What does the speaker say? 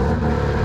Oh, my God.